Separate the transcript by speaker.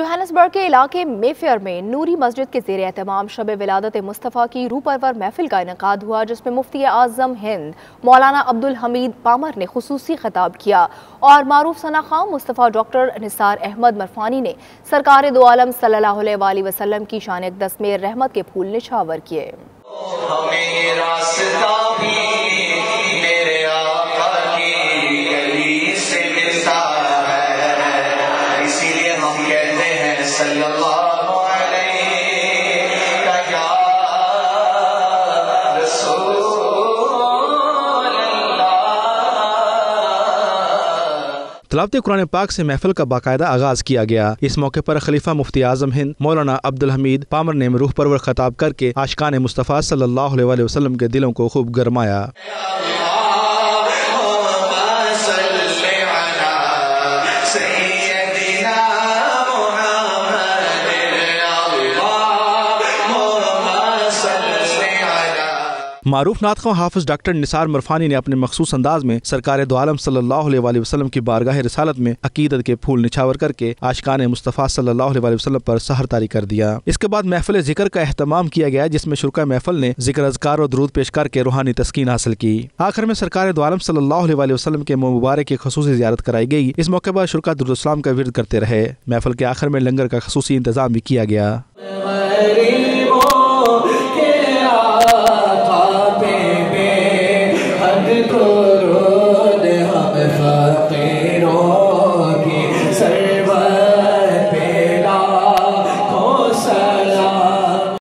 Speaker 1: Johannesburg کے علاقے میفیئر میں نوری مسجد کے زیر اہتمام شب ولادت مصطفیٰ کی روح پرور محفل کا انعقاد ہوا، جس میں مفتی اعظم ہند، مولانا عبدالحمید پامر نے خصوصی خطاب کیا اور معروف ثنا خام مصطفیٰ ڈاکٹر نثار احمد مرفانی نے سرکار دو عالم صلی اللہ علیہ وآلہ وسلم کی شان اقدس میں رحمت کے پھول نچھاور کیے۔
Speaker 2: صلی اللہ علیہ یا رسول اللہ.
Speaker 3: تلاوت قرآن پاک سے محفل کا باقاعدہ آغاز کیا گیا۔ اس موقع پر خلیفہ مفتی اعظم ہند، مولانا عبدالحمید پامر نے روح پرور خطاب کر کے آشقان مصطفیٰ صلی اللہ علیہ وسلم کے دلوں کو خوب گرمایا۔ معروف نعت ناطخواں حافظ ڈاکٹر نثار مرفانی نے اپنے مخصوص انداز میں سرکار دو عالم صلی اللہ علیہ وآلہ وسلم کی بارگاہ رسالت میں عقیدت کے پھول نچھاور کر کے آشقان مصطفیٰ صلی اللہ علیہ وآلہ وسلم پر سحر طاری کر دیا۔ اس کے بعد محفل ذکر کا اہتمام کیا گیا، جس میں شرکا محفل نے ذکر اذکار اور درود پیش کر کے روحانی تسکین حاصل کی۔ آخر میں سرکار دو عالم صلی اللہ علیہ وآلہ وسلم کے منہ مبارک کی خصوصی زیارت کرائی گئی۔ اس موقع پر شرکا درود السلام کا ورد کرتے رہے۔ محفل کے آخر میں لنگر کا خصوصی انتظام بھی کیا گیا۔
Speaker 2: dentro